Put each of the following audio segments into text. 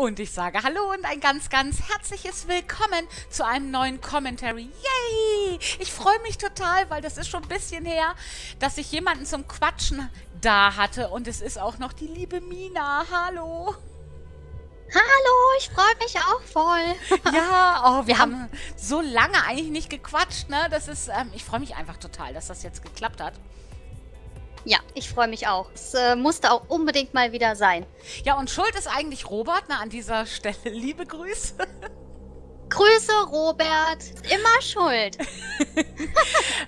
Und ich sage Hallo und ein ganz, ganz herzliches Willkommen zu einem neuen Commentary. Yay! Ich freue mich total, weil das ist schon ein bisschen her, dass ich jemanden zum Quatschen da hatte. Und es ist auch noch die liebe Mina. Hallo! Hallo, ich freue mich auch voll. ja, oh, wir haben so lange eigentlich nicht gequatscht, ne? Das ist, ähm, ich freue mich einfach total, dass das jetzt geklappt hat. Ja, ich freue mich auch. Es äh, musste auch unbedingt mal wieder sein. Ja, und schuld ist eigentlich Robert, ne, an dieser Stelle. Liebe Grüße. Grüße, Robert. Immer schuld.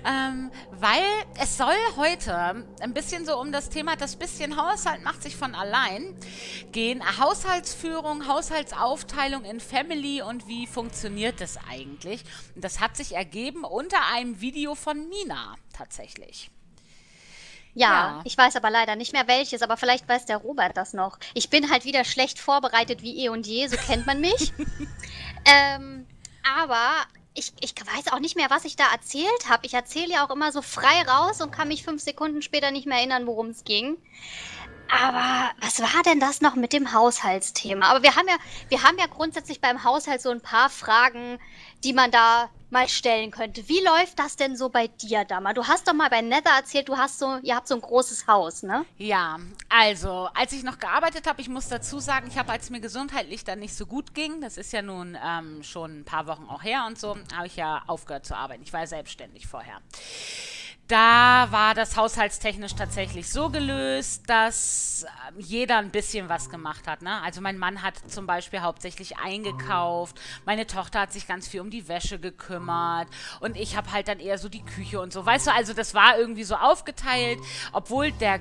ähm, weil es soll heute ein bisschen so um das Thema, das bisschen Haushalt macht sich von allein gehen. Haushaltsführung, Haushaltsaufteilung in Family und wie funktioniert das eigentlich? Und das hat sich ergeben unter einem Video von Mina tatsächlich. Ja, ja, ich weiß aber leider nicht mehr welches, aber vielleicht weiß der Robert das noch. Ich bin halt wieder schlecht vorbereitet wie eh und je, so kennt man mich. ähm, aber ich, ich weiß auch nicht mehr, was ich da erzählt habe. Ich erzähle ja auch immer so frei raus und kann mich fünf Sekunden später nicht mehr erinnern, worum es ging. Aber was war denn das noch mit dem Haushaltsthema? Aber wir haben ja, wir haben ja grundsätzlich beim Haushalt so ein paar Fragen, die man da mal stellen könnte. Wie läuft das denn so bei dir, Dama? Du hast doch mal bei Nether erzählt, du hast so, ihr habt so ein großes Haus, ne? Ja, also, als ich noch gearbeitet habe, ich muss dazu sagen, ich habe, als mir gesundheitlich dann nicht so gut ging, das ist ja nun ähm, schon ein paar Wochen auch her und so, habe ich ja aufgehört zu arbeiten. Ich war ja selbstständig vorher. Da war das haushaltstechnisch tatsächlich so gelöst, dass ähm, jeder ein bisschen was gemacht hat. Ne? Also mein Mann hat zum Beispiel hauptsächlich eingekauft, meine Tochter hat sich ganz viel um die Wäsche gekümmert und ich habe halt dann eher so die Küche und so. Weißt du, also das war irgendwie so aufgeteilt, obwohl der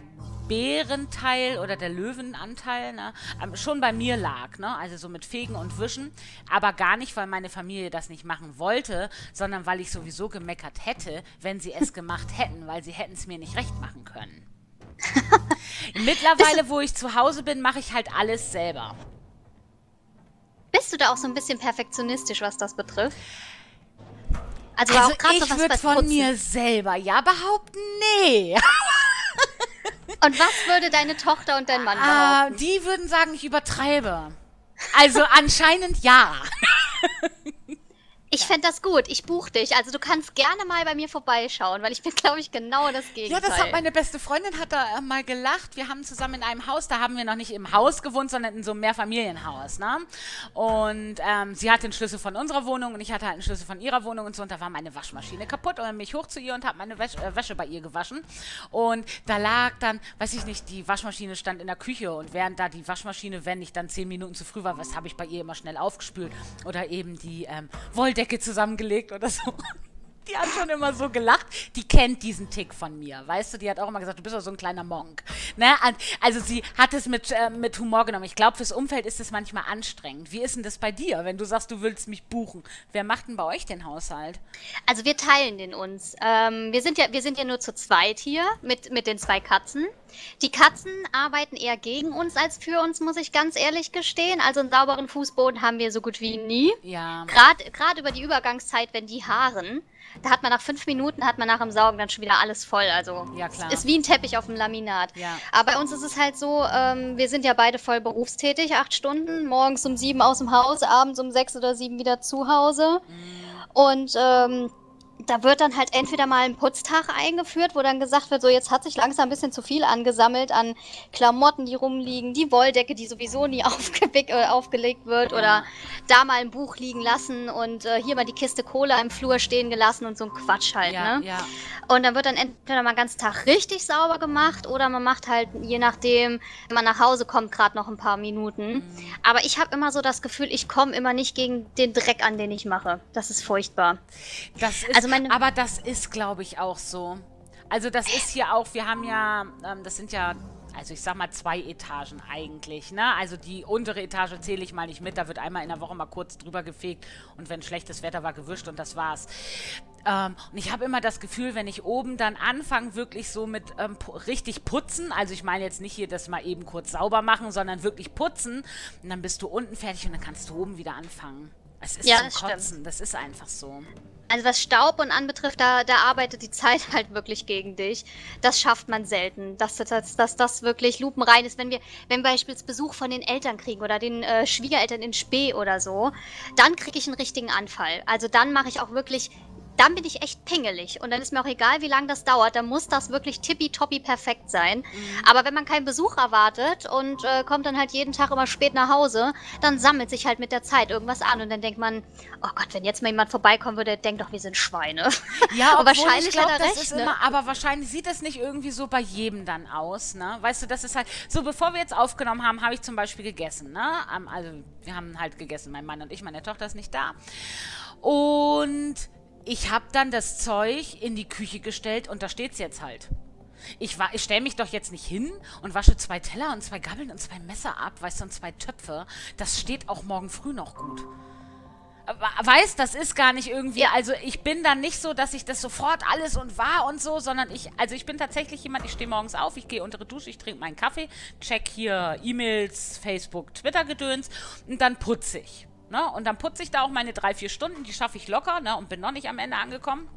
Bärenteil oder der Löwenanteil ne, schon bei mir lag. Ne? Also so mit Fegen und Wischen. Aber gar nicht, weil meine Familie das nicht machen wollte, sondern weil ich sowieso gemeckert hätte, wenn sie es gemacht hätten, weil sie hätten es mir nicht recht machen können. Mittlerweile, wo ich zu Hause bin, mache ich halt alles selber. Bist du da auch so ein bisschen perfektionistisch, was das betrifft? Also, also ich würde von mir selber ja behaupten, nee. Und was würde deine Tochter und dein Mann ah, behaupten? Die würden sagen, ich übertreibe. Also anscheinend ja. Ich ja. fände das gut. Ich buche dich. Also du kannst gerne mal bei mir vorbeischauen, weil ich bin, glaube ich, genau das Gegenteil. Ja, das hat meine beste Freundin hat da äh, mal gelacht. Wir haben zusammen in einem Haus, da haben wir noch nicht im Haus gewohnt, sondern in so einem Mehrfamilienhaus. Ne? Und ähm, sie hatte den Schlüssel von unserer Wohnung und ich hatte halt einen Schlüssel von ihrer Wohnung und so. Und da war meine Waschmaschine kaputt und dann bin ich hoch zu ihr und habe meine Wäsche, äh, Wäsche bei ihr gewaschen. Und da lag dann, weiß ich nicht, die Waschmaschine stand in der Küche und während da die Waschmaschine, wenn ich dann zehn Minuten zu früh war, was habe ich bei ihr immer schnell aufgespült. Oder eben die ähm, Wolldecke Bettdecke zusammengelegt oder so. Die hat schon immer so gelacht. Die kennt diesen Tick von mir, weißt du? Die hat auch immer gesagt, du bist doch so ein kleiner Monk. Ne? Also sie hat es mit, äh, mit Humor genommen. Ich glaube, fürs Umfeld ist es manchmal anstrengend. Wie ist denn das bei dir, wenn du sagst, du willst mich buchen? Wer macht denn bei euch den Haushalt? Also wir teilen den uns. Ähm, wir, sind ja, wir sind ja nur zu zweit hier mit, mit den zwei Katzen. Die Katzen arbeiten eher gegen uns als für uns, muss ich ganz ehrlich gestehen. Also einen sauberen Fußboden haben wir so gut wie nie. Ja. Gerade über die Übergangszeit, wenn die haaren. Da hat man nach fünf Minuten, hat man nach dem Saugen dann schon wieder alles voll. Also ja, klar. ist wie ein Teppich auf dem Laminat. Ja. Aber bei uns ist es halt so, ähm, wir sind ja beide voll berufstätig, acht Stunden, morgens um sieben aus dem Haus, abends um sechs oder sieben wieder zu Hause. Mhm. Und ähm, da wird dann halt entweder mal ein Putztag eingeführt, wo dann gesagt wird, so jetzt hat sich langsam ein bisschen zu viel angesammelt an Klamotten, die rumliegen, die Wolldecke, die sowieso nie äh, aufgelegt wird oder da mal ein Buch liegen lassen und äh, hier mal die Kiste Cola im Flur stehen gelassen und so ein Quatsch halt, ja, ne? Ja. Und dann wird dann entweder mal einen ganzen Tag richtig sauber gemacht oder man macht halt, je nachdem, wenn man nach Hause kommt, gerade noch ein paar Minuten. Mhm. Aber ich habe immer so das Gefühl, ich komme immer nicht gegen den Dreck an, den ich mache. Das ist furchtbar. Das ist, also meine, aber das ist, glaube ich, auch so. Also das ist hier auch, wir haben ja, ähm, das sind ja also ich sag mal zwei Etagen eigentlich, ne? Also die untere Etage zähle ich mal nicht mit, da wird einmal in der Woche mal kurz drüber gefegt und wenn schlechtes Wetter war, gewischt und das war's. Ähm, und ich habe immer das Gefühl, wenn ich oben dann anfange, wirklich so mit ähm, richtig putzen, also ich meine jetzt nicht hier das mal eben kurz sauber machen, sondern wirklich putzen, und dann bist du unten fertig und dann kannst du oben wieder anfangen. Es ist ja, zum Kotzen, stimmt. das ist einfach so. Also was Staub und anbetrifft, da, da arbeitet die Zeit halt wirklich gegen dich. Das schafft man selten, dass, dass, dass das wirklich lupenrein ist. Wenn wir, wenn wir beispielsweise Besuch von den Eltern kriegen oder den äh, Schwiegereltern in Spee oder so, dann kriege ich einen richtigen Anfall. Also dann mache ich auch wirklich dann bin ich echt pingelig. Und dann ist mir auch egal, wie lange das dauert. Dann muss das wirklich tippitoppi perfekt sein. Mhm. Aber wenn man keinen Besuch erwartet und äh, kommt dann halt jeden Tag immer spät nach Hause, dann sammelt sich halt mit der Zeit irgendwas an. Und dann denkt man, oh Gott, wenn jetzt mal jemand vorbeikommen würde, denkt doch, wir sind Schweine. Ja, und wahrscheinlich ich glaub, hat er recht, ist ne? immer, aber wahrscheinlich sieht das nicht irgendwie so bei jedem dann aus, ne? Weißt du, das ist halt, so bevor wir jetzt aufgenommen haben, habe ich zum Beispiel gegessen, ne? Also, wir haben halt gegessen, mein Mann und ich, meine Tochter ist nicht da. Ich habe dann das Zeug in die Küche gestellt und da steht's jetzt halt. Ich, ich stelle mich doch jetzt nicht hin und wasche zwei Teller und zwei Gabeln und zwei Messer ab, weißt du, und zwei Töpfe. Das steht auch morgen früh noch gut. Weißt, das ist gar nicht irgendwie, also ich bin dann nicht so, dass ich das sofort alles und war und so, sondern ich, also ich bin tatsächlich jemand, ich stehe morgens auf, ich gehe unter die Dusche, ich trinke meinen Kaffee, check hier E-Mails, Facebook, Twitter-Gedöns und dann putze ich. Ne? Und dann putze ich da auch meine drei, vier Stunden, die schaffe ich locker ne? und bin noch nicht am Ende angekommen.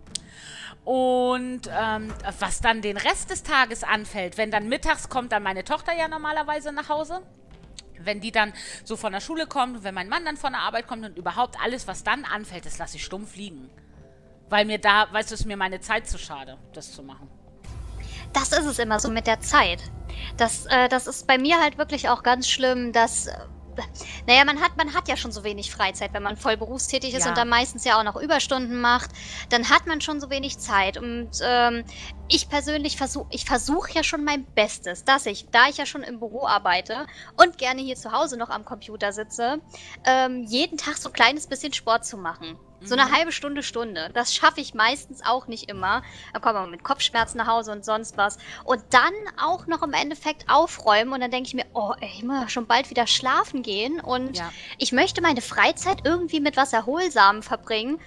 Und ähm, was dann den Rest des Tages anfällt, wenn dann mittags kommt dann meine Tochter ja normalerweise nach Hause. Wenn die dann so von der Schule kommt, wenn mein Mann dann von der Arbeit kommt und überhaupt alles, was dann anfällt, das lasse ich stumpf liegen. Weil mir da, weißt du, ist mir meine Zeit zu schade, das zu machen. Das ist es immer so mit der Zeit. Das, äh, das ist bei mir halt wirklich auch ganz schlimm, dass naja, man hat, man hat ja schon so wenig Freizeit, wenn man voll berufstätig ist ja. und dann meistens ja auch noch Überstunden macht, dann hat man schon so wenig Zeit. Und ähm, ich persönlich versuche, ich versuche ja schon mein Bestes, dass ich, da ich ja schon im Büro arbeite und gerne hier zu Hause noch am Computer sitze, ähm, jeden Tag so ein kleines bisschen Sport zu machen. So eine mhm. halbe Stunde, Stunde. Das schaffe ich meistens auch nicht immer. Dann kommen wir mit Kopfschmerzen nach Hause und sonst was. Und dann auch noch im Endeffekt aufräumen. Und dann denke ich mir, oh, ey, ich muss schon bald wieder schlafen gehen. Und ja. ich möchte meine Freizeit irgendwie mit was Erholsamem verbringen.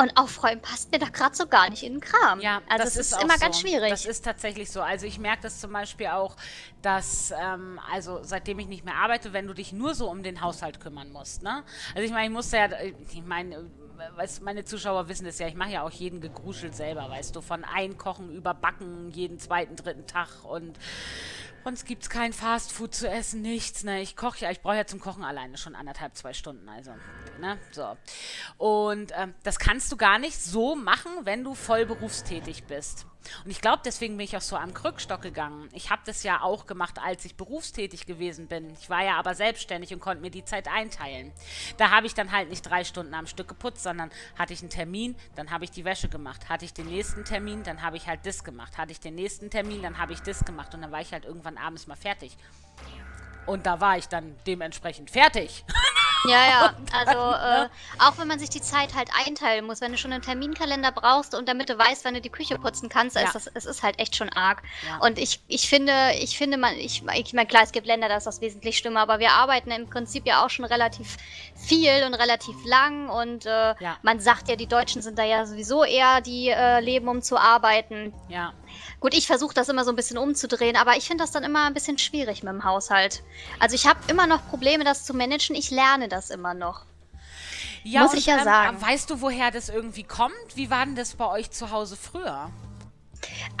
Und aufräumen passt mir da gerade so gar nicht in den Kram. Ja, also das ist, ist immer so. ganz schwierig. Das ist tatsächlich so. Also ich merke das zum Beispiel auch, dass, ähm, also seitdem ich nicht mehr arbeite, wenn du dich nur so um den Haushalt kümmern musst, ne? Also ich meine, ich musste ja, ich meine, weißt, meine Zuschauer wissen es ja, ich mache ja auch jeden gegruschelt selber, weißt du, von Einkochen über Backen jeden zweiten, dritten Tag und uns gibt es kein Fastfood zu essen, nichts, ne? Ich koche ja, ich brauche ja zum Kochen alleine schon anderthalb, zwei Stunden, also, ne? So. Und ähm, das kannst du gar nicht so machen, wenn du voll berufstätig bist. Und ich glaube, deswegen bin ich auch so am Krückstock gegangen. Ich habe das ja auch gemacht, als ich berufstätig gewesen bin. Ich war ja aber selbstständig und konnte mir die Zeit einteilen. Da habe ich dann halt nicht drei Stunden am Stück geputzt, sondern hatte ich einen Termin, dann habe ich die Wäsche gemacht. Hatte ich den nächsten Termin, dann habe ich halt das gemacht. Hatte ich den nächsten Termin, dann habe ich das gemacht. Und dann war ich halt irgendwann abends mal fertig. Und da war ich dann dementsprechend fertig. Ja, ja. Also äh, auch wenn man sich die Zeit halt einteilen muss, wenn du schon einen Terminkalender brauchst und damit du weißt, wann du die Küche putzen kannst, ja. ist das, es ist halt echt schon arg. Ja. Und ich, ich finde, ich finde man, ich, ich meine, klar, es gibt Länder, da ist das wesentlich schlimmer, aber wir arbeiten im Prinzip ja auch schon relativ viel und relativ lang und äh, ja. man sagt ja, die Deutschen sind da ja sowieso eher die äh, leben, um zu arbeiten. Ja. Gut, ich versuche das immer so ein bisschen umzudrehen, aber ich finde das dann immer ein bisschen schwierig mit dem Haushalt. Also ich habe immer noch Probleme, das zu managen. Ich lerne das immer noch. Ja, Muss ich ja ähm, sagen. Weißt du, woher das irgendwie kommt? Wie war denn das bei euch zu Hause früher?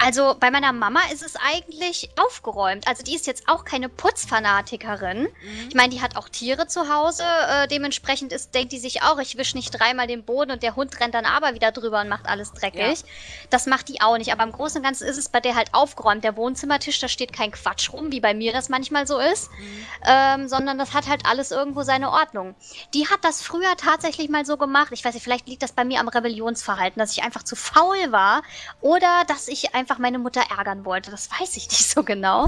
Also bei meiner Mama ist es eigentlich aufgeräumt. Also die ist jetzt auch keine Putzfanatikerin. Mhm. Ich meine, die hat auch Tiere zu Hause. Äh, dementsprechend ist, denkt die sich auch, ich wische nicht dreimal den Boden und der Hund rennt dann aber wieder drüber und macht alles dreckig. Ja. Das macht die auch nicht. Aber im Großen und Ganzen ist es bei der halt aufgeräumt. Der Wohnzimmertisch, da steht kein Quatsch rum, wie bei mir das manchmal so ist. Mhm. Ähm, sondern das hat halt alles irgendwo seine Ordnung. Die hat das früher tatsächlich mal so gemacht. Ich weiß nicht, vielleicht liegt das bei mir am Rebellionsverhalten, dass ich einfach zu faul war oder dass ich einfach meine Mutter ärgern wollte. Das weiß ich nicht so genau.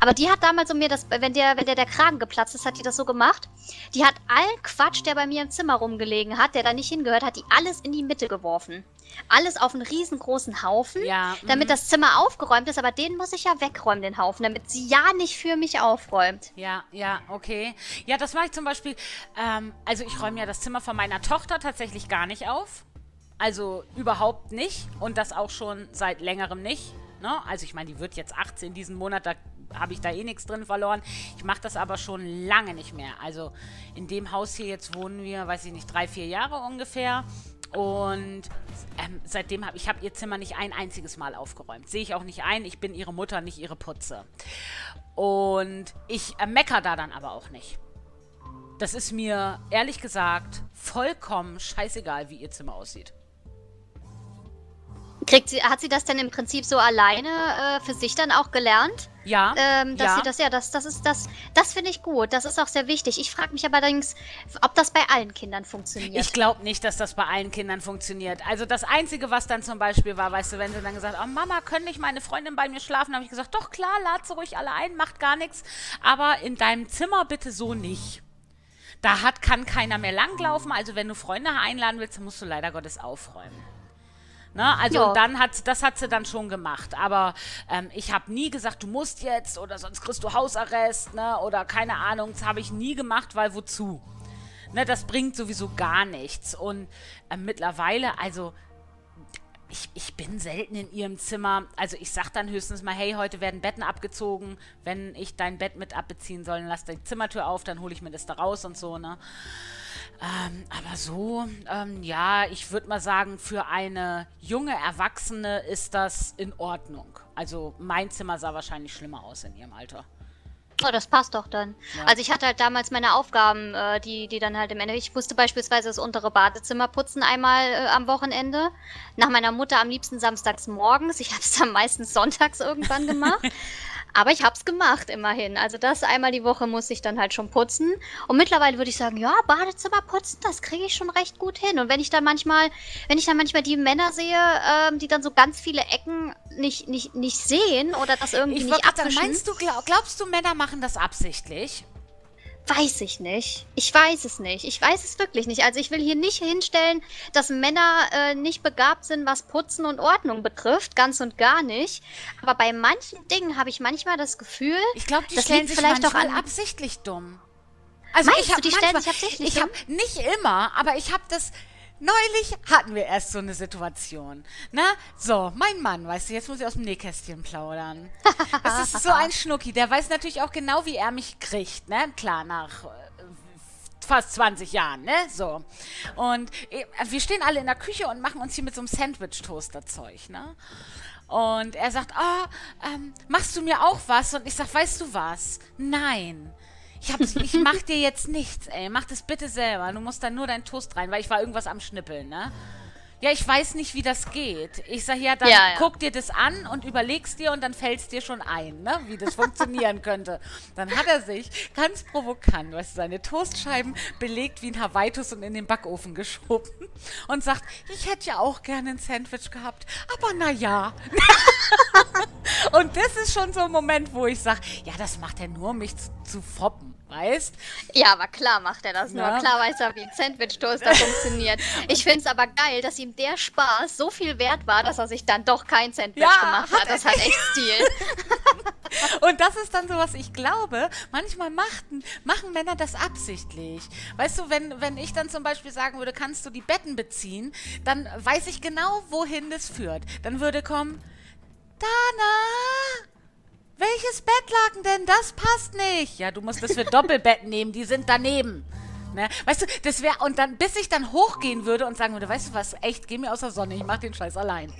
Aber die hat damals so mir das, wenn der, wenn der, der Kragen geplatzt ist, hat die das so gemacht. Die hat allen Quatsch, der bei mir im Zimmer rumgelegen hat, der da nicht hingehört, hat die alles in die Mitte geworfen. Alles auf einen riesengroßen Haufen, ja, damit mhm. das Zimmer aufgeräumt ist, aber den muss ich ja wegräumen, den Haufen, damit sie ja nicht für mich aufräumt. Ja, ja, okay. Ja, das mache ich zum Beispiel, ähm, also ich räume ja das Zimmer von meiner Tochter tatsächlich gar nicht auf. Also überhaupt nicht und das auch schon seit längerem nicht. Ne? Also ich meine, die wird jetzt 18 diesen Monat, da habe ich da eh nichts drin verloren. Ich mache das aber schon lange nicht mehr. Also in dem Haus hier jetzt wohnen wir, weiß ich nicht, drei, vier Jahre ungefähr. Und ähm, seitdem habe ich habe ihr Zimmer nicht ein einziges Mal aufgeräumt. Sehe ich auch nicht ein. Ich bin ihre Mutter, nicht ihre Putze. Und ich äh, mecker da dann aber auch nicht. Das ist mir ehrlich gesagt vollkommen scheißegal, wie ihr Zimmer aussieht. Kriegt sie, hat sie das denn im Prinzip so alleine äh, für sich dann auch gelernt? Ja. Ähm, dass ja. sie das, ja, das, das ist das, das finde ich gut. Das ist auch sehr wichtig. Ich frage mich aber allerdings, ob das bei allen Kindern funktioniert. Ich glaube nicht, dass das bei allen Kindern funktioniert. Also das Einzige, was dann zum Beispiel war, weißt du, wenn sie dann gesagt, oh Mama, können nicht meine Freundin bei mir schlafen, habe ich gesagt, doch klar, lad sie ruhig alle ein, macht gar nichts. Aber in deinem Zimmer bitte so nicht. Da hat, kann keiner mehr langlaufen. Also wenn du Freunde einladen willst, dann musst du leider Gottes aufräumen. Ne? Also Ja. dann hat, das hat sie dann schon gemacht. Aber ähm, ich habe nie gesagt, du musst jetzt oder sonst kriegst du Hausarrest, ne? Oder keine Ahnung, das habe ich nie gemacht, weil wozu? Ne, das bringt sowieso gar nichts. Und ähm, mittlerweile, also ich, ich bin selten in ihrem Zimmer. Also ich sag dann höchstens mal, hey, heute werden Betten abgezogen. Wenn ich dein Bett mit abbeziehen soll, dann lass die Zimmertür auf, dann hole ich mir das da raus und so, ne? Ähm, aber so, ähm, ja, ich würde mal sagen, für eine junge Erwachsene ist das in Ordnung. Also mein Zimmer sah wahrscheinlich schlimmer aus in ihrem Alter. Oh, das passt doch dann. Ja. Also ich hatte halt damals meine Aufgaben, äh, die, die dann halt im Endeffekt, ich musste beispielsweise das untere Badezimmer putzen einmal äh, am Wochenende. Nach meiner Mutter am liebsten samstags morgens. Ich habe es dann meistens sonntags irgendwann gemacht. Aber ich habe es gemacht, immerhin. Also das einmal die Woche muss ich dann halt schon putzen. Und mittlerweile würde ich sagen, ja, Badezimmer putzen, das kriege ich schon recht gut hin. Und wenn ich dann manchmal, wenn ich dann manchmal die Männer sehe, ähm, die dann so ganz viele Ecken nicht, nicht, nicht sehen oder das irgendwie Ich nicht abwischen. meinst du, glaub, glaubst du, Männer machen das absichtlich? Weiß ich nicht. Ich weiß es nicht. Ich weiß es wirklich nicht. Also ich will hier nicht hinstellen, dass Männer äh, nicht begabt sind, was Putzen und Ordnung betrifft. Ganz und gar nicht. Aber bei manchen Dingen habe ich manchmal das Gefühl, Ich glaube, die Das stellen sich vielleicht manchmal an- absichtlich dumm. Also Meinst ich hab du, die stellen manchmal- sich absichtlich Ich habe nicht immer, aber ich habe das neulich hatten wir erst so eine Situation. Ne? So, mein Mann, weißt du, jetzt muss ich aus dem Nähkästchen plaudern. Das ist so ein Schnucki, der weiß natürlich auch genau, wie er mich kriegt, ne? Klar, nach äh, fast 20 Jahren, ne? So. Und äh, wir stehen alle in der Küche und machen uns hier mit so einem Sandwich-Toaster-Zeug, ne? Und er sagt, ah, ähm, machst du mir auch was? Und ich sag, weißt du was? Nein. Ich, hab, ich mach dir jetzt nichts, ey. Mach das bitte selber. Du musst dann nur deinen Toast rein, weil ich war irgendwas am Schnippeln, ne? Ja, ich weiß nicht, wie das geht. Ich sag, ja, dann Ja, ja. guck dir das an und überlegst dir und dann fällt's dir schon ein, ne? Wie das funktionieren könnte. Dann hat er sich ganz provokant, weißt du, seine Toastscheiben belegt wie ein Hawaiitus und in den Backofen geschoben und sagt, ich hätte ja auch gerne ein Sandwich gehabt, aber na ja. Und das ist schon so ein Moment, wo ich sage, ja, das macht er nur, um mich zu, zu foppen, weißt? Ja, aber klar macht er das. Ja. Nur klar weiß er, wie ein Sandwich-Toaster funktioniert. Ich finde es aber geil, dass ihm der Spaß so viel wert war, dass er sich dann doch kein Sandwich Ja, gemacht hat hat. Das hat echt Stil. Und das ist dann so, was ich glaube, manchmal machten, machen Männer das absichtlich. Weißt du, wenn, wenn ich dann zum Beispiel sagen würde, kannst du die Betten beziehen, dann weiß ich genau, wohin das führt. Dann würde kommen, Dana, welches Bettlaken denn? Das passt nicht. Ja, du musst das für Doppelbetten nehmen, die sind daneben. Ne? Weißt du, das wäre, und dann, bis ich dann hochgehen würde und sagen würde, weißt du was, echt, geh mir aus der Sonne, ich mach den Scheiß allein.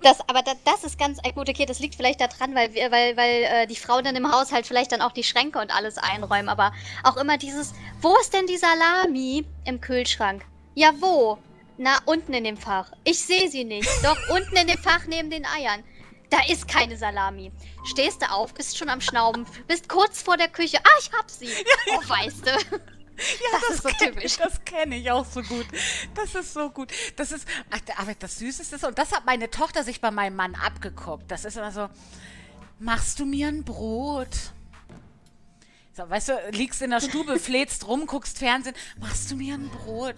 Das, aber da, das ist ganz äh, gut, okay, das liegt vielleicht daran, weil, weil, weil äh, die Frauen dann im Haushalt vielleicht dann auch die Schränke und alles einräumen, aber auch immer dieses, wo ist denn die Salami im Kühlschrank? Ja, wo? Na, unten in dem Fach. Ich sehe sie nicht. Doch, unten in dem Fach neben den Eiern. Da ist keine Salami. Stehst du auf, bist schon am Schnauben, bist kurz vor der Küche. Ah, ich hab sie. Oh, weißt du. Ja, Das ist so kenn typisch. Das kenne ich auch so gut. Das ist so gut. Das ist, ach, aber das Süßeste ist, und das hat meine Tochter sich bei meinem Mann abgeguckt. Das ist immer so, machst du mir ein Brot? So, weißt du, liegst in der Stube, flätst rum, guckst Fernsehen, machst du mir ein Brot?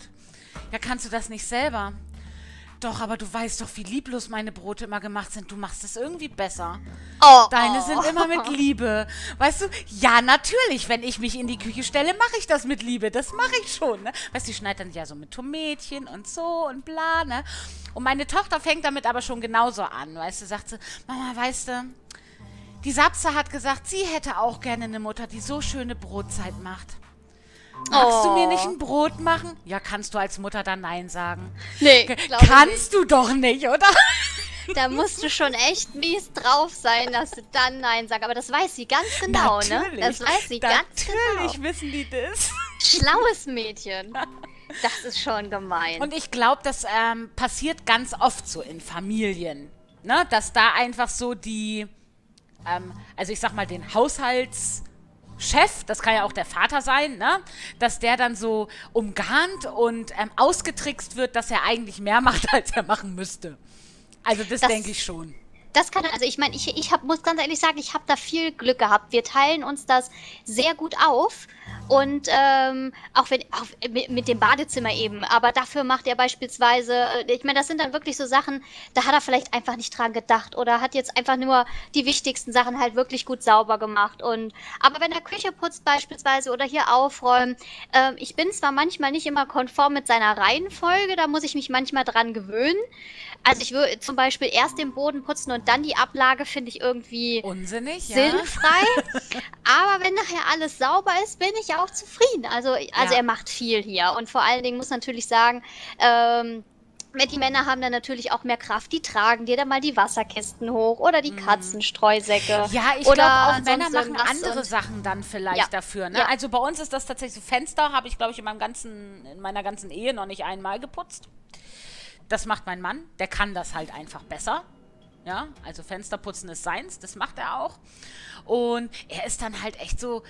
Ja, kannst du das nicht selber? Doch, aber du weißt doch, wie lieblos meine Brote immer gemacht sind. Du machst es irgendwie besser. Oh, Deine sind immer mit Liebe. Weißt du, ja, natürlich, wenn ich mich in die Küche stelle, mache ich das mit Liebe. Das mache ich schon, ne? Weißt du, die schneidet dann ja so mit Tomätchen und so und bla, ne? Und meine Tochter fängt damit aber schon genauso an, weißt du, sagt sie, Mama, weißt du, Die Sapse hat gesagt, sie hätte auch gerne eine Mutter, die so schöne Brotzeit macht. Magst oh. du mir nicht oh. ein Brot machen? Ja, kannst du als Mutter dann Nein sagen? Nee, Kannst nicht. du doch nicht, oder? Da musst du schon echt mies drauf sein, dass du dann Nein sagst. Aber das weiß sie ganz genau, Natürlich. ne? Das weiß sie ganz genau. Natürlich wissen die das. Schlaues Mädchen. Das ist schon gemein. Und ich glaube, das ähm, passiert ganz oft so in Familien. Ne? Dass da einfach so die, ähm, also ich sag mal, den Haushalts... Chef, das kann ja auch der Vater sein, ne? dass der dann so umgarnt und ähm, ausgetrickst wird, dass er eigentlich mehr macht, als er machen müsste. Also das, das denke ich schon. Das kann, also ich meine, ich, ich hab, muss ganz ehrlich sagen, ich habe da viel Glück gehabt. Wir teilen uns das sehr gut auf. Und ähm, auch wenn auch mit, mit, dem Badezimmer eben, aber dafür macht er beispielsweise, äh, ich meine, das sind dann wirklich so Sachen, da hat er vielleicht einfach nicht dran gedacht oder hat jetzt einfach nur die wichtigsten Sachen halt wirklich gut sauber gemacht. Und aber wenn er Küche putzt beispielsweise oder hier aufräumt, äh, ich bin zwar manchmal nicht immer konform mit seiner Reihenfolge, da muss ich mich manchmal dran gewöhnen. Also ich würde zum Beispiel erst den Boden putzen und dann die Ablage finde ich irgendwie unsinnig, sinnfrei. Ja. aber wenn nachher alles sauber ist, bin ich auch zufrieden. Also, also ja. er macht viel hier. Und vor allen Dingen muss natürlich sagen, ähm, die Männer haben dann natürlich auch mehr Kraft. Die tragen dir dann mal die Wasserkisten hoch oder die mhm. Katzenstreusäcke. Ja, ich glaube auch Männer machen andere Sachen dann vielleicht ja. dafür. Ne? Ja. Also bei uns ist das tatsächlich so Fenster habe ich glaube ich in meinem ganzen in meiner ganzen Ehe noch nicht einmal geputzt. Das macht mein Mann. Der kann das halt einfach besser. Ja, also Fensterputzen ist seins, das macht er auch. Und er ist dann halt echt so,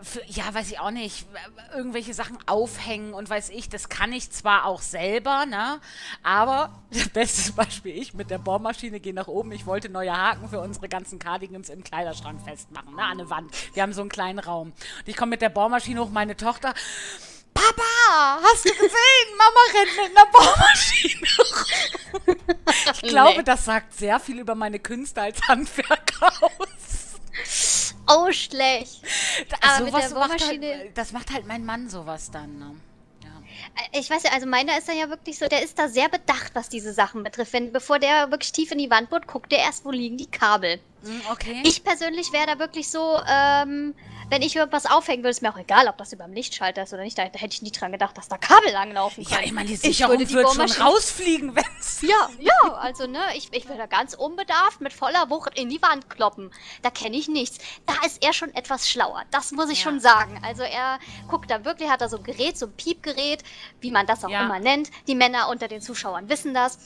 für, ja, weiß ich auch nicht, irgendwelche Sachen aufhängen und weiß ich, das kann ich zwar auch selber, ne? Aber, bestes Beispiel, ich mit der Bohrmaschine gehe nach oben, ich wollte neue Haken für unsere ganzen Cardigans im Kleiderschrank festmachen, ne? An der Wand. Wir haben so einen kleinen Raum. Und ich komme mit der Bohrmaschine hoch, meine Tochter. Hast du gesehen? Mama rennt mit einer Bohrmaschine. ich glaube, nee. das sagt sehr viel über meine Künste als Handwerker aus. Oh, schlecht. Aber sowas mit der Bohrmaschine... Macht halt, das macht halt mein Mann sowas dann, ne? Äh, ich weiß ja, also meiner ist dann ja wirklich so, der ist da sehr bedacht, was diese Sachen betrifft. Wenn, bevor der wirklich tief in die Wand bohrt, guckt der erst, wo liegen die Kabel. Hm, okay. Ich persönlich wäre da wirklich so, ähm, wenn ich irgendwas aufhängen würde, ist mir auch egal, ob das über dem Lichtschalter ist oder nicht. Da, da, hätte ich nie dran gedacht, dass da Kabel langlaufen können. Ja, ich meine, die Sicherung ich würde, die wird schon rausfliegen, wenn es... Ja, ja, also ne, ich, ich würde ganz unbedarft mit voller Wucht in die Wand kloppen. Da kenne ich nichts. Da ist er schon etwas schlauer, das muss ich ja. schon sagen. Also er guckt da wirklich, hat da so ein Gerät, so ein Piepgerät, wie man das auch ja. immer nennt. Die Männer unter den Zuschauern wissen das.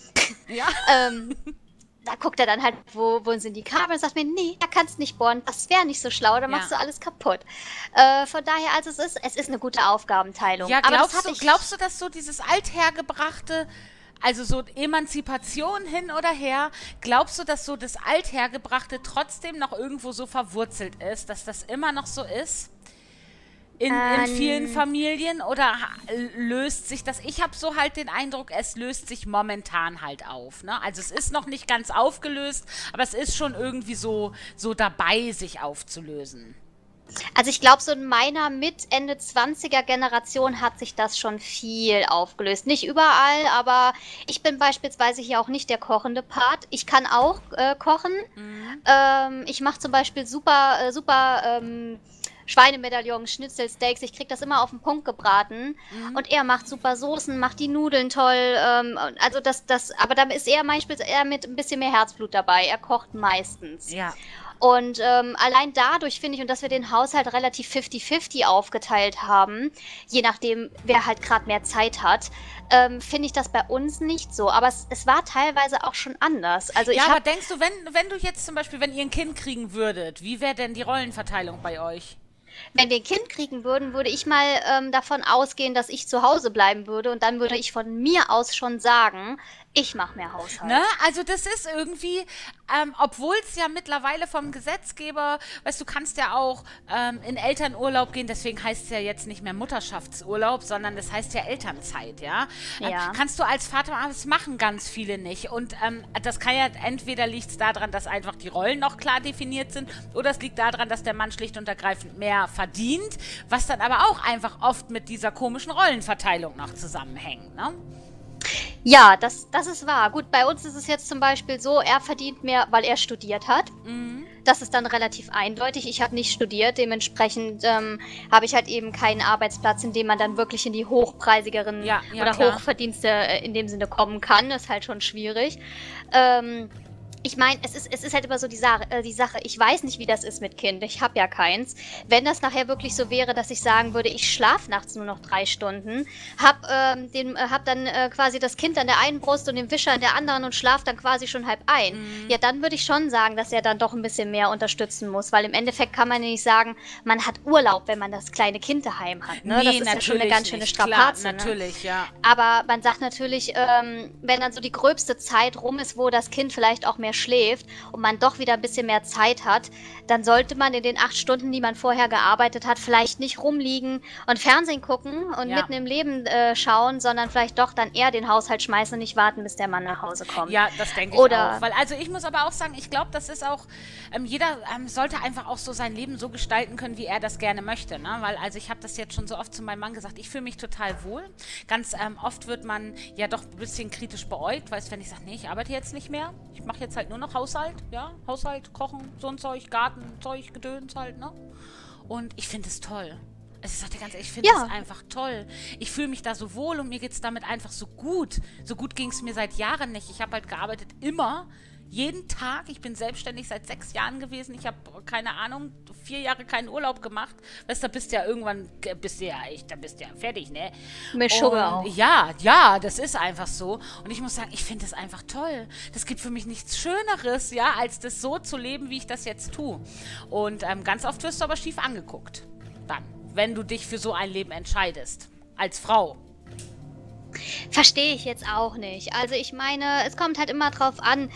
Ja. ähm, da guckt er dann halt, wo, wo sind die Kabel und sagt mir, nee, da kannst du nicht bohren, das wäre nicht so schlau, da machst ja. du alles kaputt. Äh, von daher, also es ist, es ist eine gute Aufgabenteilung. Ja, glaubst, du, glaubst du, dass so dieses althergebrachte, also so Emanzipation hin oder her, glaubst du, dass so das althergebrachte trotzdem noch irgendwo so verwurzelt ist, dass das immer noch so ist? In, in ähm, vielen Familien oder löst sich das? Ich habe so halt den Eindruck, es löst sich momentan halt auf. Ne? Also es ist noch nicht ganz aufgelöst, aber es ist schon irgendwie so, so dabei, sich aufzulösen. Also ich glaube, so in meiner mit Ende 20er Generation hat sich das schon viel aufgelöst. Nicht überall, aber ich bin beispielsweise hier auch nicht der kochende Part. Ich kann auch äh, kochen. Mhm. Ähm, ich mache zum Beispiel super, äh, super ähm, Schweinemedaillons, Schnitzel, Steaks. Ich krieg das immer auf den Punkt gebraten. Mhm. Und er macht super Soßen, macht die Nudeln toll. Ähm, also das, das, aber da ist er manchmal eher mit ein bisschen mehr Herzblut dabei. Er kocht meistens. Ja. Und ähm, allein dadurch finde ich, und dass wir den Haushalt relativ 50-50 aufgeteilt haben, je nachdem, wer halt gerade mehr Zeit hat, ähm, finde ich das bei uns nicht so. Aber es, es war teilweise auch schon anders. Also ja, aber denkst du, wenn, wenn du jetzt zum Beispiel, wenn ihr ein Kind kriegen würdet, wie wäre denn die Rollenverteilung bei euch? Wenn wir ein Kind kriegen würden, würde ich mal ähm, davon ausgehen, dass ich zu Hause bleiben würde und dann würde ich von mir aus schon sagen, ich mache mehr Haushalt. Ne? Also das ist irgendwie, ähm, obwohl es ja mittlerweile vom Gesetzgeber, weißt du, kannst ja auch ähm, in Elternurlaub gehen, deswegen heißt es ja jetzt nicht mehr Mutterschaftsurlaub, sondern das heißt ja Elternzeit, ja? Ähm, ja. Ähm, kannst du als Vater, das machen ganz viele nicht. Und ähm, das kann ja, entweder liegt es daran, dass einfach die Rollen noch klar definiert sind, oder es liegt daran, dass der Mann schlicht und ergreifend mehr verdient, was dann aber auch einfach oft mit dieser komischen Rollenverteilung noch zusammenhängt, ne? Ja, das, das ist wahr. Gut, bei uns ist es jetzt zum Beispiel so, er verdient mehr, weil er studiert hat. Mhm. das ist dann relativ eindeutig. Ich habe nicht studiert, dementsprechend ähm, habe ich halt eben keinen Arbeitsplatz, in dem man dann wirklich in die hochpreisigeren ja, ja, oder klar. Hochverdienste äh, in dem Sinne kommen kann. Das ist halt schon schwierig. Ähm, ich meine, es ist, es ist halt immer so die, Sa äh, die Sache, ich weiß nicht, wie das ist mit Kind. Ich habe ja keins. Wenn das nachher wirklich so wäre, dass ich sagen würde, ich schlafe nachts nur noch drei Stunden, hab, ähm, den, äh, hab dann äh, quasi das Kind an der einen Brust und den Wischer an der anderen und schlaf dann quasi schon halb ein. Mhm. Ja, dann würde ich schon sagen, dass er dann doch ein bisschen mehr unterstützen muss, weil im Endeffekt kann man ja nicht sagen, man hat Urlaub, wenn man das kleine Kind daheim hat. Ne? Nee, das ist ja schon eine ganz schöne Strapaze. Klar, ne? natürlich, ne? ja. Aber man sagt natürlich, ähm, wenn dann so die gröbste Zeit rum ist, wo das Kind vielleicht auch mehr schläft und man doch wieder ein bisschen mehr Zeit hat, dann sollte man in den acht Stunden, die man vorher gearbeitet hat, vielleicht nicht rumliegen und Fernsehen gucken und ja. mitten im Leben äh, schauen, sondern vielleicht doch dann eher den Haushalt schmeißen und nicht warten, bis der Mann nach Hause kommt. Ja, das denke ich Oder, auch. Weil, also ich muss aber auch sagen, ich glaube, das ist auch, ähm, jeder ähm, sollte einfach auch so sein Leben so gestalten können, wie er das gerne möchte. Ne? Weil, also ich habe das jetzt schon so oft zu meinem Mann gesagt, ich fühle mich total wohl. Ganz ähm, oft wird man ja doch ein bisschen kritisch beäugt, weißt wenn ich sage, nee, ich arbeite jetzt nicht mehr, ich mache jetzt halt nur noch Haushalt, ja, Haushalt, Kochen, so ein Zeug, Garten, Zeug, Gedöns halt, ne? Und ich finde es toll. Also ich sagte ganz ehrlich, ich finde es ja. einfach toll. Ich fühle mich da so wohl und mir geht es damit einfach so gut. So gut ging es mir seit Jahren nicht. Ich habe halt gearbeitet immer jeden Tag. Ich bin selbstständig seit sechs Jahren gewesen. Ich habe, keine Ahnung, vier Jahre keinen Urlaub gemacht. Weißt du, da bist du ja irgendwann, bist du ja echt, da bist du ja fertig, ne? Mit Sugar auch. Ja, ja, das ist einfach so. Und ich muss sagen, ich finde das einfach toll. Das gibt für mich nichts Schöneres, ja, als das so zu leben, wie ich das jetzt tue. Und ähm, ganz oft wirst du aber schief angeguckt. Dann, wenn du dich für so ein Leben entscheidest. Als Frau. Verstehe ich jetzt auch nicht. Also ich meine, es kommt halt immer drauf an,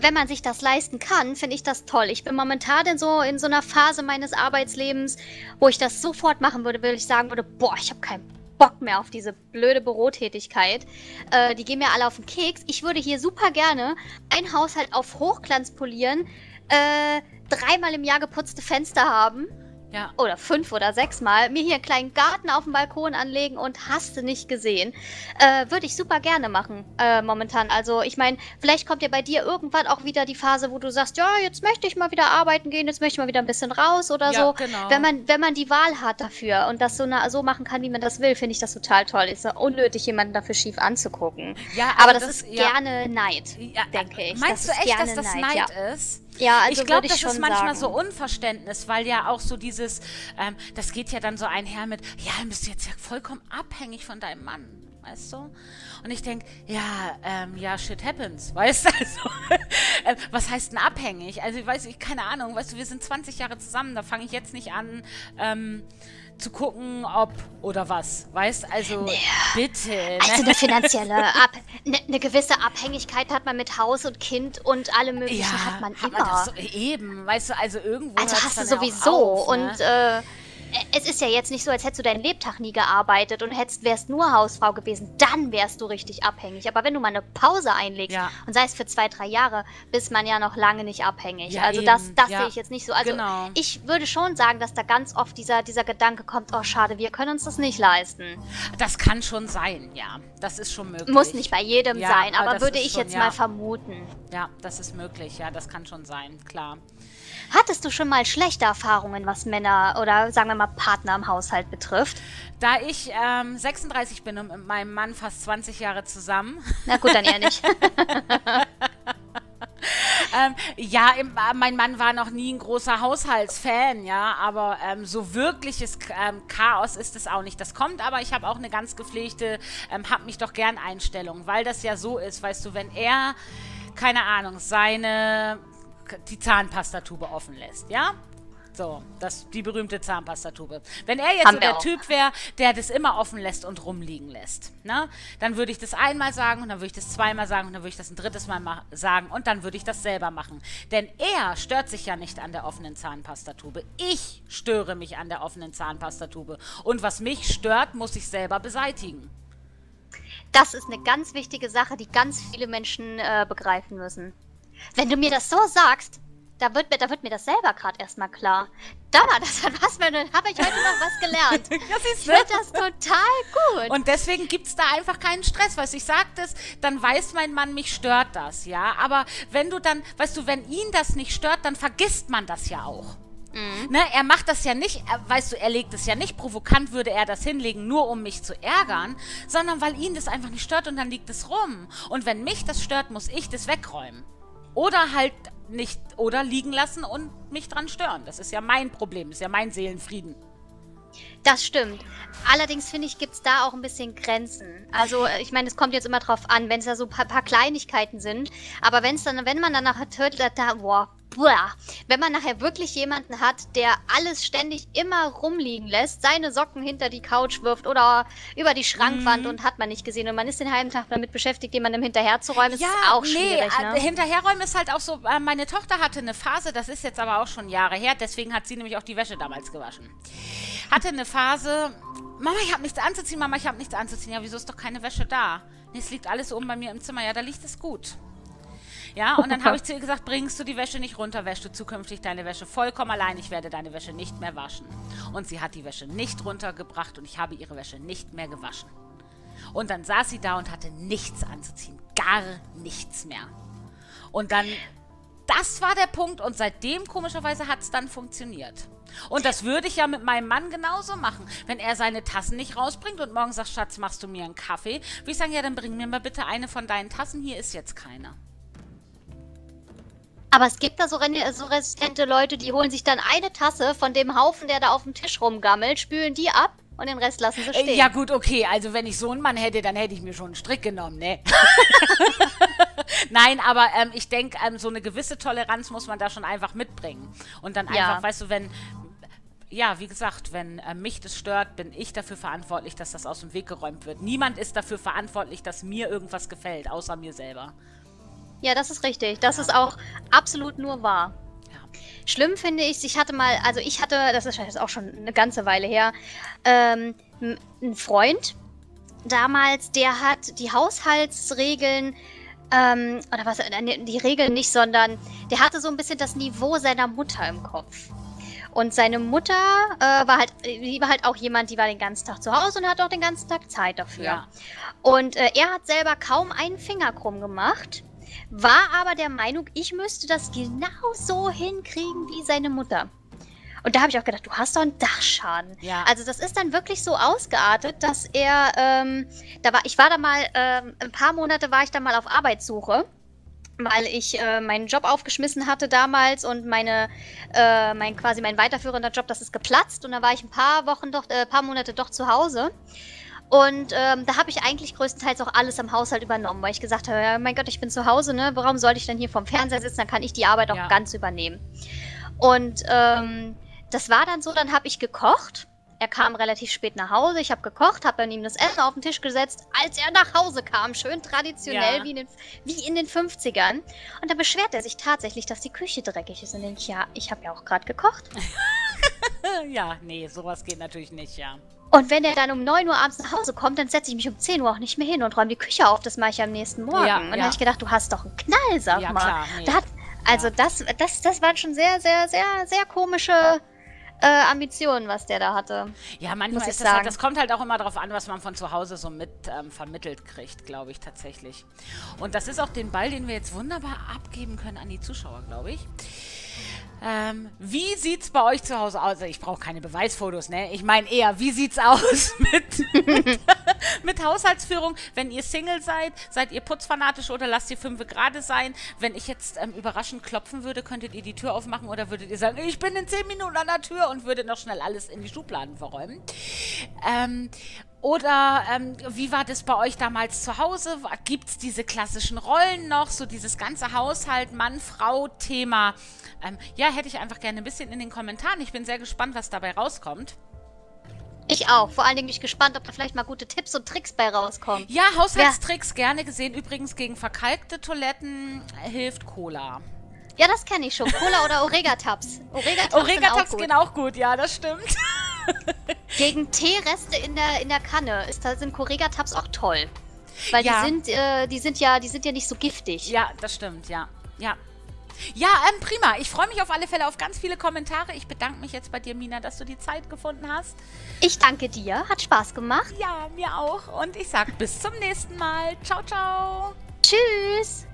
wenn man sich das leisten kann, finde ich das toll. Ich bin momentan in so, in so einer Phase meines Arbeitslebens, wo ich das sofort machen würde, würde ich sagen würde, boah, ich habe keinen Bock mehr auf diese blöde Bürotätigkeit. Äh, die gehen mir alle auf den Keks. Ich würde hier super gerne ein Haushalt auf Hochglanz polieren, äh, dreimal im Jahr geputzte Fenster haben ja. oder fünf oder sechs Mal, mir hier einen kleinen Garten auf dem Balkon anlegen und hast du nicht gesehen. Äh, Würde ich super gerne machen, äh, momentan. Also, ich meine, vielleicht kommt ja bei dir irgendwann auch wieder die Phase, wo du sagst, ja, jetzt möchte ich mal wieder arbeiten gehen, jetzt möchte ich mal wieder ein bisschen raus oder ja, so. Genau. Wenn man, wenn man die Wahl hat dafür und das so, na, so machen kann, wie man das will, finde ich das total toll. Ist ja unnötig, jemanden dafür schief anzugucken. Ja, aber, aber das, das, ist ja. gerne Neid, denke ich. Meinst das du echt, dass das Neid, Neid ist? Ja, also ich glaube, das ist manchmal sagen. so Unverständnis, weil ja auch so dieses, ähm, das geht ja dann so einher mit, ja, du bist jetzt ja vollkommen abhängig von deinem Mann, weißt du? Und ich denke, ja, ähm, ja, shit happens, weißt du? Also, äh, was heißt denn abhängig? Also, ich weiß, ich, keine Ahnung, weißt du, wir sind 20 Jahre zusammen, da fange ich jetzt nicht an, ähm, zu gucken, ob oder was. Weißt also, ja. bitte. Ne? Also eine finanzielle, Ab eine, eine, gewisse Abhängigkeit hat man mit Haus und Kind und alle möglichen ja, hat man immer. Man so, eben, weißt du, also irgendwo. Also hast du sowieso. Auf, ne? Und äh, es ist ja jetzt nicht so, als hättest du deinen Lebtag nie gearbeitet und hättest, wärst nur Hausfrau gewesen. Dann wärst du richtig abhängig. Aber wenn du mal eine Pause einlegst ja. und sei es für zwei, drei Jahre, bist man ja noch lange nicht abhängig. Ja, also eben. das, das ja. sehe ich jetzt nicht so. Also genau. ich würde schon sagen, dass da ganz oft dieser, dieser Gedanke kommt, oh schade, wir können uns das nicht leisten. Das kann schon sein, ja. Das ist schon möglich. Muss nicht bei jedem sein, aber, aber würde ich schon, jetzt mal vermuten. Ja, das ist möglich, ja, das kann schon sein, klar. Hattest du schon mal schlechte Erfahrungen, was Männer oder sagen wir mal Partner im Haushalt betrifft? Da ich ähm, 36 bin und mit meinem Mann fast 20 Jahre zusammen. Na gut, dann eher nicht. ähm, ja, im, äh, mein Mann war noch nie ein großer Haushaltsfan, ja, aber ähm, so wirkliches ähm, Chaos ist es auch nicht. Das kommt aber, ich habe auch eine ganz gepflegte, ähm, hab mich doch gern Einstellung, weil das ja so ist, weißt du, wenn er, keine Ahnung, seine die Zahnpastatube offen lässt, ja? So, das, die berühmte Zahnpastatube. Wenn er jetzt so der. Typ wäre, der das immer offen lässt und rumliegen lässt, ne? dann würde ich das einmal sagen und dann würde ich das zweimal sagen und dann würde ich das ein drittes Mal sagen und dann würde ich das selber machen. Denn er stört sich ja nicht an der offenen Zahnpastatube. Ich störe mich an der offenen Zahnpastatube. Und was mich stört, muss ich selber beseitigen. Das ist eine ganz wichtige Sache, die ganz viele Menschen äh, begreifen müssen. Wenn du mir das so sagst, da wird mir, da wird mir das selber gerade erstmal klar. Da war das hat was, habe ich heute noch was gelernt. ja, ich finde das total gut. Und deswegen gibt es da einfach keinen Stress, weil ich sage das, dann weiß mein Mann, mich stört das, ja. Aber wenn du dann, weißt du, wenn ihn das nicht stört, dann vergisst man das ja auch. Mhm. Ne, er macht das ja nicht, weißt du, er legt es ja nicht provokant, würde er das hinlegen, nur um mich zu ärgern, sondern weil ihn das einfach nicht stört und dann liegt es rum. Und wenn mich das stört, muss ich das wegräumen. Oder halt nicht, oder liegen lassen und mich dran stören. Das ist ja mein Problem, das ist ja mein Seelenfrieden. Das stimmt. Allerdings finde ich, gibt es da auch ein bisschen Grenzen. Also, ich meine, es kommt jetzt immer drauf an, wenn es da so ein paar, paar, Kleinigkeiten sind. Aber wenn es dann, wenn man dann nachher tötet, da, boah, wenn man nachher wirklich jemanden hat, der alles ständig immer rumliegen lässt, seine Socken hinter die Couch wirft oder über die Schrankwand mhm. und hat man nicht gesehen und man ist den halben Tag damit beschäftigt, jemandem hinterherzuräumen, ja, ist auch schwierig. Nee, ne? Äh, hinterherräumen ist halt auch so, äh, meine Tochter hatte eine Phase, das ist jetzt aber auch schon Jahre her, deswegen hat sie nämlich auch die Wäsche damals gewaschen. Hatte eine Phase, Mama, ich habe nichts anzuziehen, Mama, ich habe nichts anzuziehen. Ja, wieso ist doch keine Wäsche da? Nee, es liegt alles oben bei mir im Zimmer. Ja, da liegt es gut. Ja, und dann habe ich zu ihr gesagt, bringst du die Wäsche nicht runter, wäschst du zukünftig deine Wäsche vollkommen allein, ich werde deine Wäsche nicht mehr waschen. Und sie hat die Wäsche nicht runtergebracht und ich habe ihre Wäsche nicht mehr gewaschen. Und dann saß sie da und hatte nichts anzuziehen, gar nichts mehr. Und dann, das war der Punkt und seitdem komischerweise hat es dann funktioniert. Und das würde ich ja mit meinem Mann genauso machen. Wenn er seine Tassen nicht rausbringt und morgen sagt, Schatz, machst du mir einen Kaffee, würde ich sagen, ja, dann bring mir mal bitte eine von deinen Tassen, hier ist jetzt keine. Aber es gibt da so, so, resistente Leute, die holen sich dann eine Tasse von dem Haufen, der da auf dem Tisch rumgammelt, spülen die ab und den Rest lassen sie äh, stehen. Ja gut, okay. Also wenn ich so einen Mann hätte, dann hätte ich mir schon einen Strick genommen, ne? Nein, aber ähm, ich denke, ähm, so eine gewisse Toleranz muss man da schon einfach mitbringen. Und dann einfach, ja. weißt du, wenn, ja, wie gesagt, wenn äh, mich das stört, bin ich dafür verantwortlich, dass das aus dem Weg geräumt wird. Niemand ist dafür verantwortlich, dass mir irgendwas gefällt, außer mir selber. Ja, das ist richtig. Das ja. ist auch absolut nur wahr. Ja. Schlimm finde ich, ich hatte mal, also ich hatte, das ist jetzt auch schon eine ganze Weile her, ähm, einen Freund damals, der hat die Haushaltsregeln ähm, oder was, äh, die Regeln nicht, sondern der hatte so ein bisschen das Niveau seiner Mutter im Kopf. Und seine Mutter äh, war halt, die war halt auch jemand, die war den ganzen Tag zu Hause und hat auch den ganzen Tag Zeit dafür. Ja. Und äh, er hat selber kaum einen Finger krumm gemacht, war aber der Meinung, ich müsste das genau so hinkriegen wie seine Mutter. Und da habe ich auch gedacht, du hast doch einen Dachschaden. Ja. Also das ist dann wirklich so ausgeartet, dass er, ähm, da war, ich war da mal, ähm, ein paar Monate war ich da mal auf Arbeitssuche weil ich äh, meinen Job aufgeschmissen hatte damals und meine, äh, mein quasi mein weiterführender Job, das ist geplatzt und da war ich ein paar Wochen doch, äh, paar Monate doch zu Hause. Und ähm, da habe ich eigentlich größtenteils auch alles am Haushalt übernommen, weil ich gesagt habe, ja, mein Gott, ich bin zu Hause, ne? Warum sollte ich denn hier vom Fernseher sitzen? Dann kann ich die Arbeit auch ja. ganz übernehmen. Und ähm, das war dann so, dann habe ich gekocht er kam relativ spät nach Hause. Ich habe gekocht, habe dann ihm das Essen auf den Tisch gesetzt, als er nach Hause kam. Schön traditionell, ja. wie, in den, wie in den 50ern. Und dann beschwert er sich tatsächlich, dass die Küche dreckig ist. Und denke ich, ja, ich habe ja auch gerade gekocht. ja, nee, sowas geht natürlich nicht, ja. Und wenn er dann um 9 Uhr abends nach Hause kommt, dann setze ich mich um 10 Uhr auch nicht mehr hin und räume die Küche auf. Das mache ich am nächsten Morgen. Ja, und dann ja. habe ich gedacht, du hast doch einen Knall, sag ja, mal. Klar, nee. da hat, also ja. das, das, das waren schon sehr, sehr, sehr, sehr komische äh, Ambitionen, was der da hatte. Ja, manchmal ist das halt, das kommt halt auch immer darauf an, was man von zu Hause so mit ähm, vermittelt kriegt, glaube ich tatsächlich. Und das ist auch den Ball, den wir jetzt wunderbar abgeben können an die Zuschauer, glaube ich. Ähm, wie sieht's bei euch zu Hause aus? Also ich brauche keine Beweisfotos, ne? Ich meine eher, wie sieht's aus mit, mit, mit, Haushaltsführung? Wenn ihr Single seid, seid ihr putzfanatisch oder lasst ihr fünf gerade sein? Wenn ich jetzt ähm, überraschend klopfen würde, könntet ihr die Tür aufmachen oder würdet ihr sagen, ich bin in zehn Minuten an der Tür und würde noch schnell alles in die Schubladen verräumen? Ähm, oder ähm, wie war das bei euch damals zu Hause? Gibt es diese klassischen Rollen noch? So dieses ganze Haushalt, Mann-Frau-Thema? Ähm, ja, hätte ich einfach gerne ein bisschen in den Kommentaren. Ich bin sehr gespannt, was dabei rauskommt. Ich auch. Vor allen Dingen bin ich gespannt, ob da vielleicht mal gute Tipps und Tricks bei rauskommen. Ja, Haushaltstricks ja. gerne gesehen. Übrigens gegen verkalkte Toiletten hilft Cola. Ja, das kenne ich schon. Cola oder Orega-Tabs. Orega-Tabs Orega gehen auch gut, ja, das stimmt. Gegen Teereste in der, in der Kanne ist, da sind Correga-Tabs auch toll. Weil ja. die sind, äh, die sind ja, die sind ja nicht so giftig. Ja, das stimmt, ja. Ja. Ja, ähm, prima. Ich freue mich auf alle Fälle auf ganz viele Kommentare. Ich bedanke mich jetzt bei dir, Mina, dass du die Zeit gefunden hast. Ich danke dir. Hat Spaß gemacht. Ja, mir auch. Und ich sage bis zum nächsten Mal. Ciao, ciao. Tschüss.